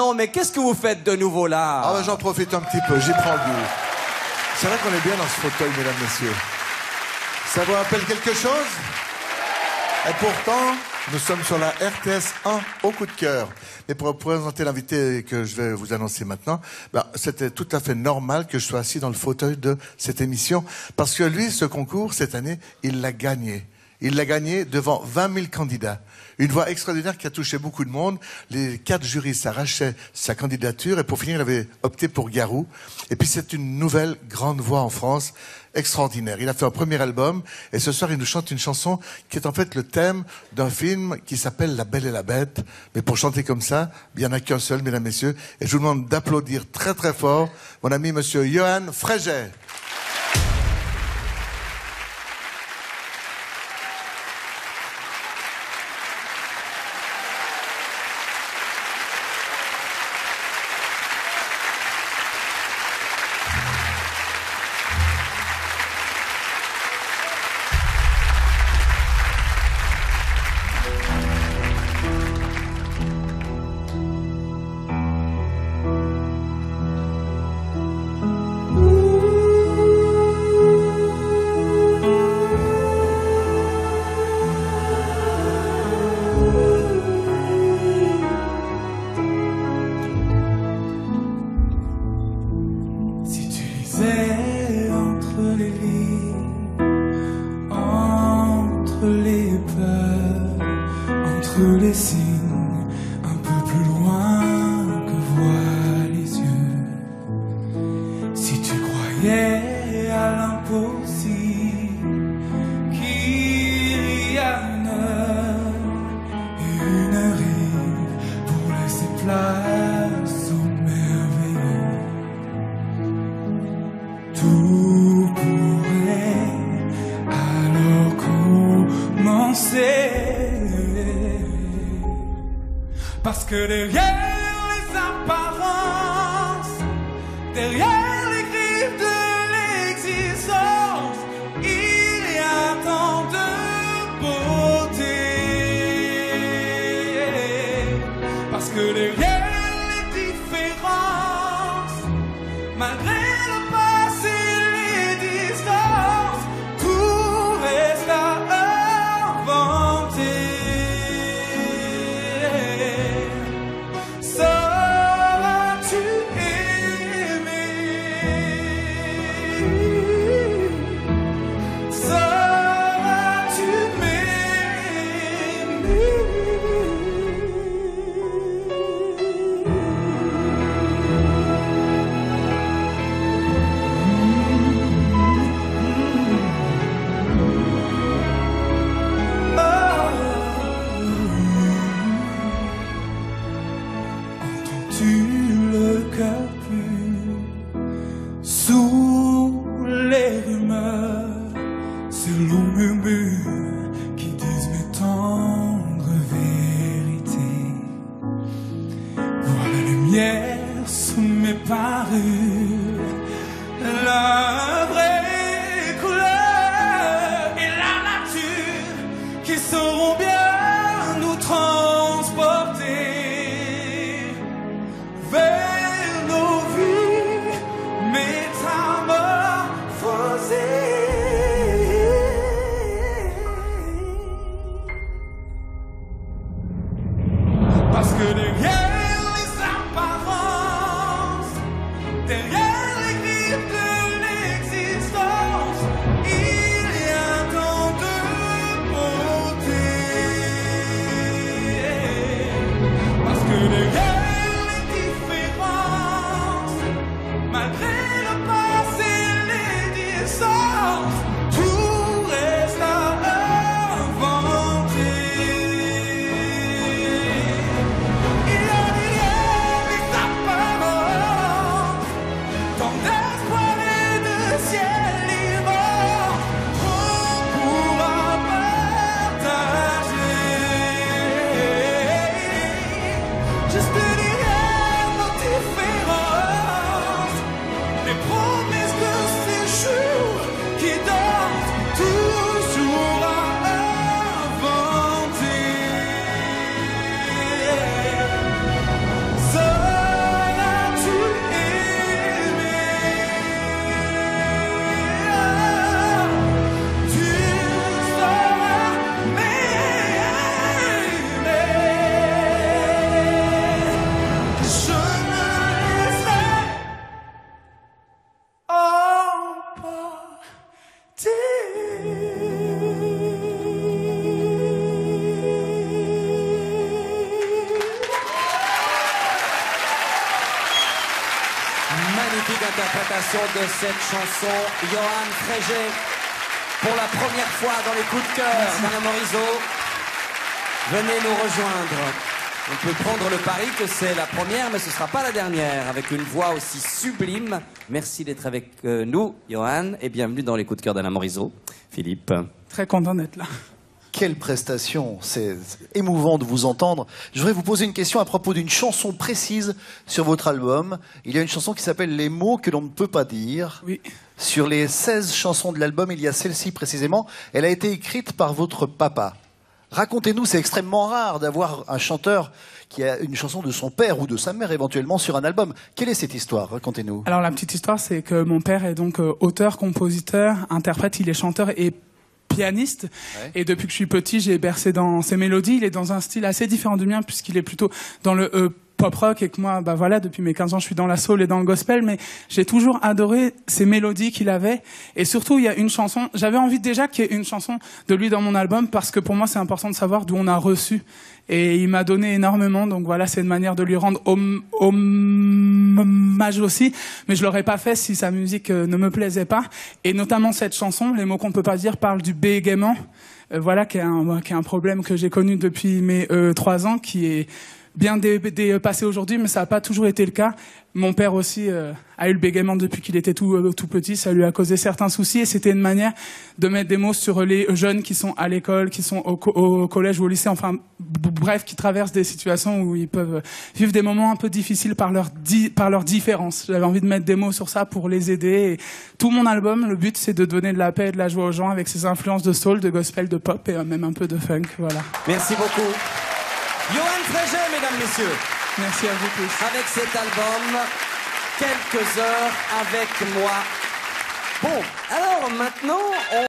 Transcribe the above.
Non, mais qu'est-ce que vous faites de nouveau là Ah ben j'en profite un petit peu, j'y prends goût. C'est vrai qu'on est bien dans ce fauteuil, mesdames, messieurs. Ça vous rappelle quelque chose? Et pourtant, nous sommes sur la RTS 1 au coup de cœur. Mais pour présenter l'invité que je vais vous annoncer maintenant, ben, c'était tout à fait normal que je sois assis dans le fauteuil de cette émission, parce que lui, ce concours, cette année, il l'a gagné. Il l'a gagné devant 20 000 candidats. Une voix extraordinaire qui a touché beaucoup de monde. Les quatre jurys s'arrachaient sa candidature et pour finir, il avait opté pour Garou. Et puis c'est une nouvelle grande voix en France extraordinaire. Il a fait un premier album et ce soir il nous chante une chanson qui est en fait le thème d'un film qui s'appelle La Belle et la Bête. Mais pour chanter comme ça, il n'y en a qu'un seul, mesdames, messieurs. Et je vous demande d'applaudir très très fort mon ami monsieur Johan Fréget. Entre les signes, Parce que derrière les apparences, derrière les griffes de l'existence, il y a tant de beauté. Parce que derrière magnifique interprétation de cette chanson. Johan Frégé, pour la première fois dans les coups de cœur d'Anna Morisot. Venez nous rejoindre. On peut prendre le pari que c'est la première, mais ce ne sera pas la dernière, avec une voix aussi sublime. Merci d'être avec euh, nous, Johan, et bienvenue dans les coups de cœur d'Anna Morisot. Philippe. Très content d'être là. Quelle prestation C'est émouvant de vous entendre. Je voudrais vous poser une question à propos d'une chanson précise sur votre album. Il y a une chanson qui s'appelle Les mots que l'on ne peut pas dire. Oui. Sur les 16 chansons de l'album, il y a celle-ci précisément. Elle a été écrite par votre papa. Racontez-nous, c'est extrêmement rare d'avoir un chanteur qui a une chanson de son père ou de sa mère éventuellement sur un album. Quelle est cette histoire? Racontez-nous. Alors la petite histoire, c'est que mon père est donc euh, auteur, compositeur, interprète, il est chanteur et pianiste. Ouais. Et depuis que je suis petit, j'ai bercé dans ses mélodies. Il est dans un style assez différent du mien puisqu'il est plutôt dans le euh, pop rock et que moi, bah voilà, depuis mes 15 ans, je suis dans la soul et dans le gospel, mais j'ai toujours adoré ces mélodies qu'il avait. Et surtout, il y a une chanson, j'avais envie déjà qu'il y ait une chanson de lui dans mon album parce que pour moi, c'est important de savoir d'où on a reçu. Et il m'a donné énormément, donc voilà, c'est une manière de lui rendre hom- hommage aussi. Mais je l'aurais pas fait si sa musique euh, ne me plaisait pas. Et notamment cette chanson, les mots qu'on peut pas dire, parlent du bégaiement. Euh, voilà, qui est, un, qui est un problème que j'ai connu depuis mes euh, trois ans, qui est bien dé- dépassé aujourd'hui, mais ça n'a pas toujours été le cas. Mon père aussi euh, a eu le bégaiement depuis qu'il était tout, euh, tout petit, ça lui a causé certains soucis et c'était une manière de mettre des mots sur les jeunes qui sont à l'école, qui sont au, co- au collège ou au lycée, enfin bref, qui traversent des situations où ils peuvent vivre des moments un peu difficiles par leur, par leur différence. J'avais envie de mettre des mots sur ça pour les aider. Et tout mon album, le but c'est de donner de la paix et de la joie aux gens avec ses influences de soul, de gospel, de pop et euh, même un peu de funk. Voilà. Merci beaucoup. Johan Frégé, mesdames, messieurs. Merci à vous tous. avec cet album Quelques heures avec moi. Bon, alors maintenant, on...